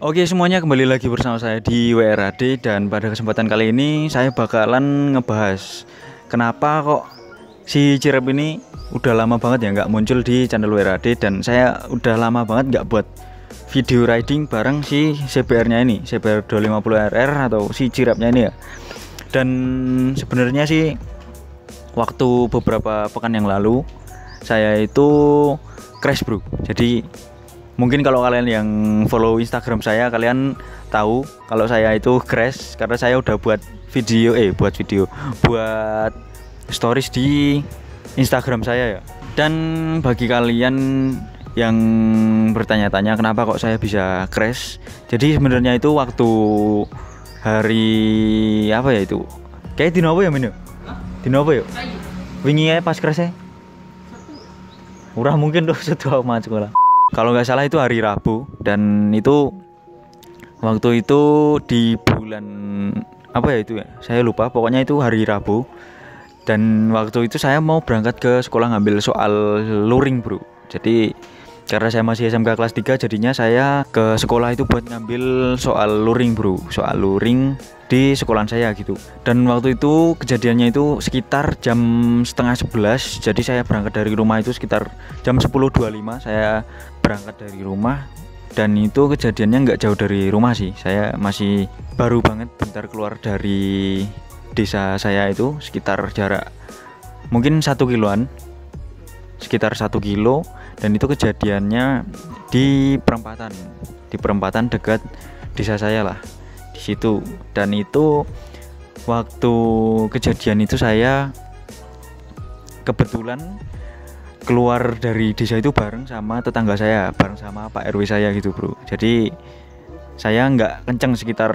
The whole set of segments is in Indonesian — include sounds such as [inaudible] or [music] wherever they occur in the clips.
Oke semuanya kembali lagi bersama saya di WRAD dan pada kesempatan kali ini saya bakalan ngebahas kenapa kok si Cirep ini udah lama banget ya nggak muncul di channel WRAD dan saya udah lama banget nggak buat video riding bareng si CBR nya ini CBR 250RR atau si Cirepnya ini ya. Dan sebenarnya sih waktu beberapa pekan yang lalu saya itu crash bro. Jadi mungkin kalau kalian yang follow Instagram saya kalian tahu kalau saya itu crash karena saya udah buat video eh buat video buat stories di Instagram saya ya. Dan bagi kalian yang bertanya-tanya kenapa kok saya bisa crash? Jadi sebenarnya itu waktu hari apa ya itu? Kayak di apa ya Min dino apa ya? Wingi pas crashnya. Murah mungkin tuh [laughs] satu amat sekolah kalau nggak salah itu hari Rabu dan itu waktu itu di bulan apa ya itu ya? Saya lupa pokoknya itu hari Rabu. Dan waktu itu saya mau berangkat ke sekolah ngambil soal luring bro. Jadi karena saya masih SMK kelas 3 jadinya saya ke sekolah itu buat ngambil soal luring bro. Soal luring di sekolahan saya gitu. Dan waktu itu kejadiannya itu sekitar jam setengah 11 jadi saya berangkat dari rumah itu sekitar jam 10.25 saya berangkat dari rumah dan itu kejadiannya nggak jauh dari rumah sih. Saya masih baru banget bentar keluar dari desa saya itu sekitar jarak mungkin satu kiloan sekitar satu kilo. Dan itu kejadiannya di perempatan di perempatan dekat desa saya lah situ. Dan itu waktu kejadian itu saya kebetulan keluar dari desa itu bareng sama tetangga saya bareng sama Pak RW saya gitu bro. Jadi saya nggak kenceng sekitar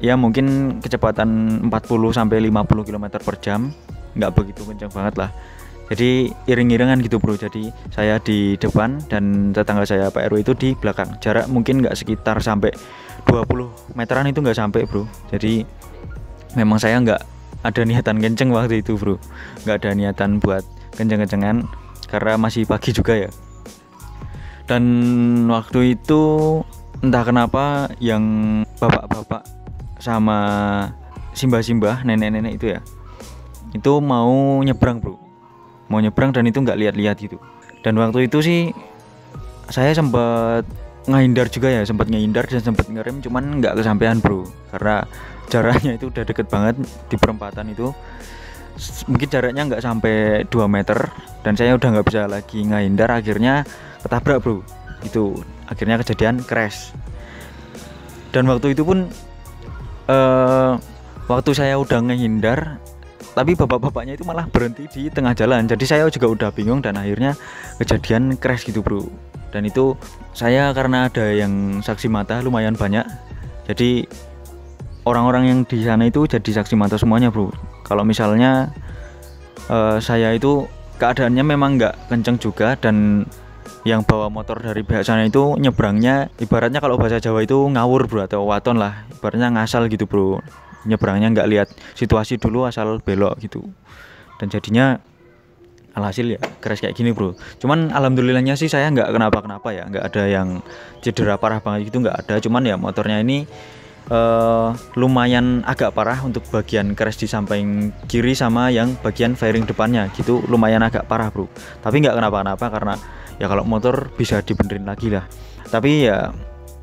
ya mungkin kecepatan 40 sampai 50 km per jam. Nggak begitu kenceng banget lah jadi iring-iringan gitu bro. Jadi saya di depan dan tetangga saya Pak RW itu di belakang. Jarak mungkin nggak sekitar sampai 20 meteran itu nggak sampai bro. Jadi memang saya nggak ada niatan kenceng waktu itu bro. Nggak ada niatan buat kenceng-kencengan karena masih pagi juga ya. Dan waktu itu entah kenapa yang bapak-bapak sama simbah-simbah nenek-nenek itu ya itu mau nyebrang bro mau nyebrang dan itu nggak lihat-lihat gitu. Dan waktu itu sih saya sempat ngehindar juga ya sempat ngehindar dan sempat ngerem cuman nggak kesampaian bro. Karena jaraknya itu udah deket banget di perempatan itu. Mungkin jaraknya nggak sampai 2 meter dan saya udah nggak bisa lagi ngehindar akhirnya ketabrak bro. Itu akhirnya kejadian crash. Dan waktu itu pun uh, waktu saya udah ngehindar tapi bapak-bapaknya itu malah berhenti di tengah jalan. Jadi saya juga udah bingung dan akhirnya kejadian crash gitu bro. Dan itu saya karena ada yang saksi mata lumayan banyak. Jadi orang-orang yang di sana itu jadi saksi mata semuanya bro. Kalau misalnya uh, saya itu keadaannya memang nggak kenceng juga dan yang bawa motor dari pihak sana itu nyebrangnya ibaratnya kalau bahasa Jawa itu ngawur bro atau waton lah. Ibaratnya ngasal gitu bro nyebrangnya nggak lihat situasi dulu asal belok gitu. Dan jadinya alhasil ya keras kayak gini bro. Cuman alhamdulillahnya sih saya nggak kenapa kenapa ya nggak ada yang cedera parah banget gitu nggak ada. Cuman ya motornya ini uh, lumayan agak parah untuk bagian crash di samping kiri sama yang bagian fairing depannya gitu. Lumayan agak parah bro. Tapi nggak kenapa-kenapa karena ya kalau motor bisa dibenerin lagi lah. Tapi ya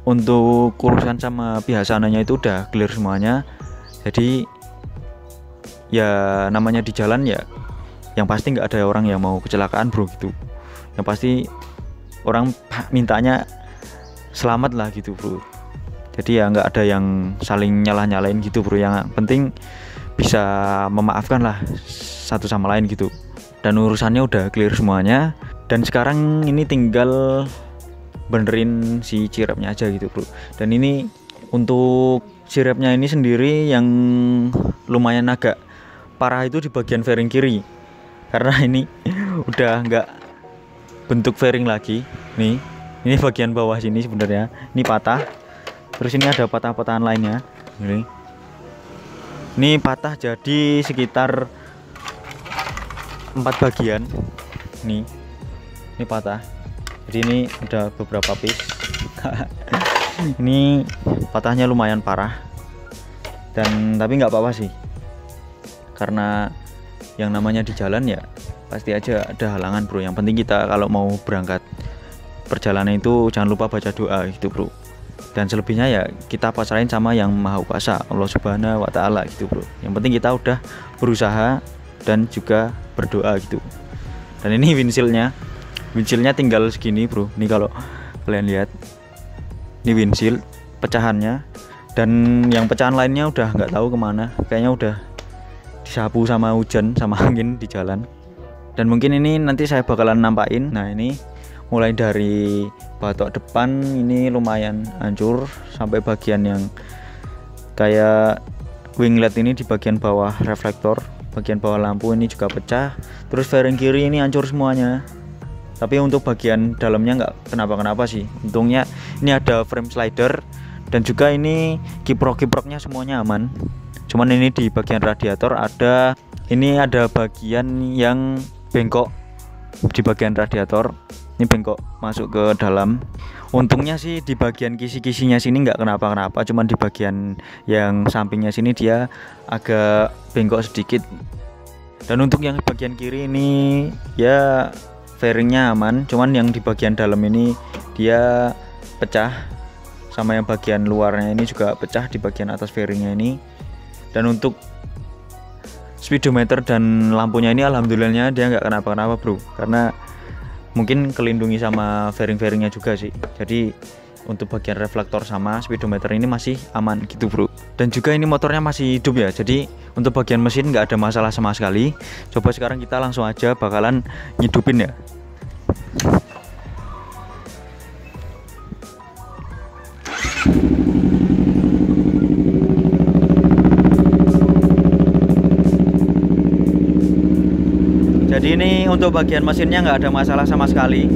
untuk urusan sama pihak sananya itu udah clear semuanya jadi ya namanya di jalan ya yang pasti nggak ada orang yang mau kecelakaan bro gitu. Yang pasti orang mintanya selamat lah gitu bro. Jadi ya nggak ada yang saling nyalah nyalain gitu bro. Yang penting bisa memaafkan lah satu sama lain gitu. Dan urusannya udah clear semuanya. Dan sekarang ini tinggal benerin si cirepnya aja gitu bro. Dan ini untuk sirapnya ini sendiri yang lumayan agak parah itu di bagian fairing kiri. Karena [laughs] ini udah nggak bentuk fairing lagi. Nih ini bagian bawah sini sebenarnya. Ini patah. Terus ini ada patah-patahan lainnya. Ini. Ini patah jadi sekitar empat bagian. Nih ini patah. Jadi ini udah beberapa piece [laughs] ini patahnya lumayan parah. Dan tapi nggak apa-apa sih. Karena yang namanya di jalan ya pasti aja ada halangan bro. Yang penting kita kalau mau berangkat perjalanan itu jangan lupa baca doa gitu bro. Dan selebihnya ya kita pasrahin sama yang maha kuasa Allah subhanahu wa ta'ala gitu bro. Yang penting kita udah berusaha dan juga berdoa gitu. Dan ini windshieldnya windshieldnya tinggal segini bro. Ini kalau kalian lihat ini windshield pecahannya. Dan yang pecahan lainnya udah nggak tahu ke mana. Kayaknya udah disapu sama hujan sama [laughs] angin di jalan. Dan mungkin ini nanti saya bakalan nampain nah ini mulai dari batok depan ini lumayan hancur sampai bagian yang kayak winglet ini di bagian bawah reflektor bagian bawah lampu ini juga pecah. Terus fairing kiri ini hancur semuanya tapi untuk bagian dalamnya nggak kenapa-kenapa sih. Untungnya ini ada frame slider dan juga ini kiprok-kiproknya semuanya aman. Cuman ini di bagian radiator ada ini ada bagian yang bengkok di bagian radiator. Ini bengkok masuk ke dalam. Untungnya sih di bagian kisi-kisinya sini nggak kenapa-kenapa cuman di bagian yang sampingnya sini dia agak bengkok sedikit. Dan untuk yang bagian kiri ini ya fairingnya aman cuman yang di bagian dalam ini dia pecah sama yang bagian luarnya ini juga pecah di bagian atas fairingnya ini. Dan untuk speedometer dan lampunya ini alhamdulillahnya dia nggak kenapa-kenapa bro. Karena mungkin kelindungi sama fairing-fairingnya juga sih. Jadi untuk bagian reflektor sama speedometer ini masih aman gitu bro. Dan juga ini motornya masih hidup ya jadi untuk bagian mesin nggak ada masalah sama sekali. Coba sekarang kita langsung aja bakalan nyidupin ya. Jadi ini untuk bagian mesinnya nggak ada masalah sama sekali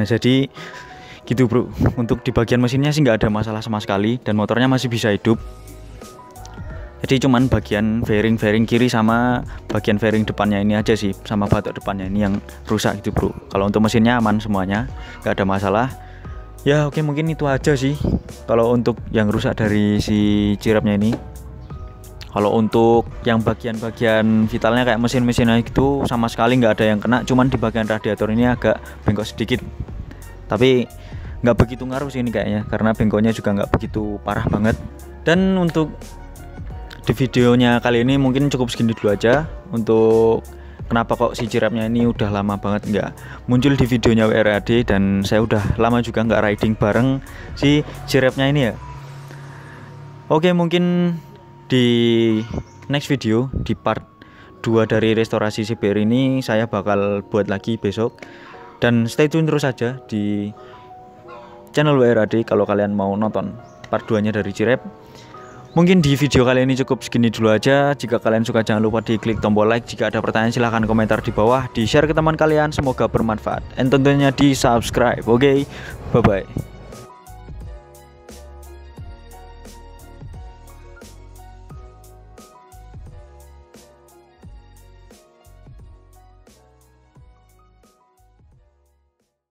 nah jadi gitu bro. Untuk di bagian mesinnya sih nggak ada masalah sama sekali dan motornya masih bisa hidup. Jadi cuman bagian fairing fairing kiri sama bagian fairing depannya ini aja sih sama batok depannya ini yang rusak gitu bro. Kalau untuk mesinnya aman semuanya nggak ada masalah. Ya oke mungkin itu aja sih kalau untuk yang rusak dari si cirapnya ini. Kalau untuk yang bagian-bagian vitalnya kayak mesin-mesinnya itu sama sekali nggak ada yang kena. Cuman di bagian radiator ini agak bengkok sedikit tapi nggak begitu ngaruh sih ini kayaknya karena bengkoknya juga nggak begitu parah banget. Dan untuk di videonya kali ini mungkin cukup segini dulu aja untuk kenapa kok si cirapnya ini udah lama banget nggak muncul di videonya WRAD dan saya udah lama juga nggak riding bareng si cirapnya ini ya. Oke mungkin di next video di part 2 dari restorasi CBR ini saya bakal buat lagi besok dan stay tune terus saja di channel WRAD kalau kalian mau nonton part 2 nya dari Cirep Mungkin di video kali ini cukup segini dulu aja. Jika kalian suka jangan lupa di klik tombol like. Jika ada pertanyaan silahkan komentar di bawah. Di share ke teman kalian. Semoga bermanfaat. Dan tentunya di subscribe. Oke, okay? bye bye.